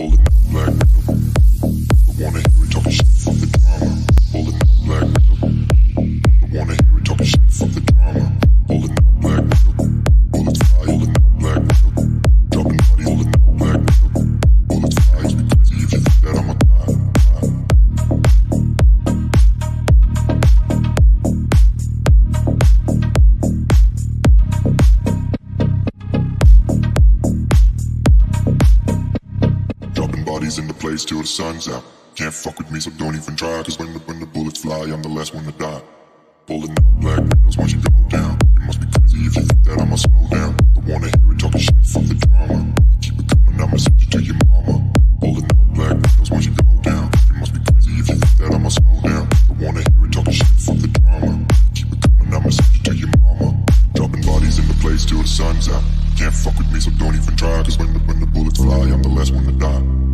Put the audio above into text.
Pulling up black window. Bodies in the place till the sun's out. Can't fuck with me, so don't even try. Cause when the, when the bullets fly, I'm the last one to die. Pulling up black windows once you go down. You must be crazy if you think that I'ma slow down. Don't wanna hear it talking shit, fuck the drama. Keep it coming, I'ma send you to your mama. Pulling up black windows once you go down. You must be crazy if you think that I'ma slow down. Don't wanna hear it talking shit, fuck the drama. Keep it coming, I'ma send you to your mama. Dropping bodies in the place till the sun's out. Can't fuck with me, so don't even try. Cause when the, when the bullets fly, I'm the last one to die.